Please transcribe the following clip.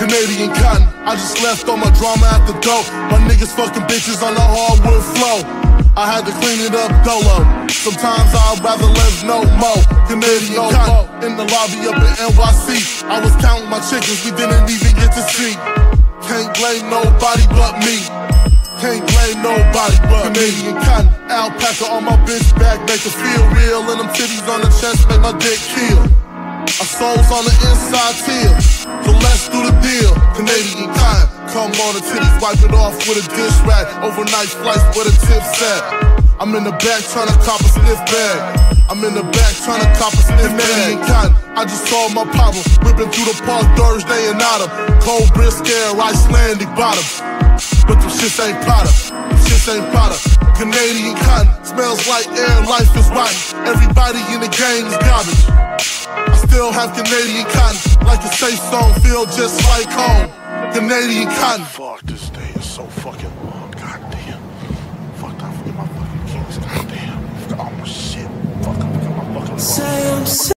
I just left all my drama at the door. My niggas fucking bitches on the hardwood flow. I had to clean it up dolo. Sometimes I'd rather live no more. Canadian cotton in the lobby up in NYC. I was counting my chickens, we didn't even get to see. Can't blame nobody but me. Can't blame nobody but Canadian cotton. Alpaca on my bitch back, make it feel real. And them titties on the chest make my dick kill. Souls on the inside tear. So let's do the deal. Canadian cotton. Come on the titties, wipe it off with a dish rag. Overnight flights where the tips at. I'm in the back trying to cop a sniff bag. I'm in the back trying to cop a sniff Canadian cotton. I just saw my papa whipping through the park Thursday and autumn. Cold brisket, Icelandic bottoms. But them shits ain't Potter. Them shits ain't Potter. Canadian cotton smells like air. Life is rotten. Everybody in the game is garbage still have Canadian cotton. Like a safe zone, feel just like home. Canadian cotton. Fuck, this day is so fucking long. Goddamn. Fuck, I forget my fucking keys. Goddamn. I forgot all my shit. Fuck, I forgot my fucking. Say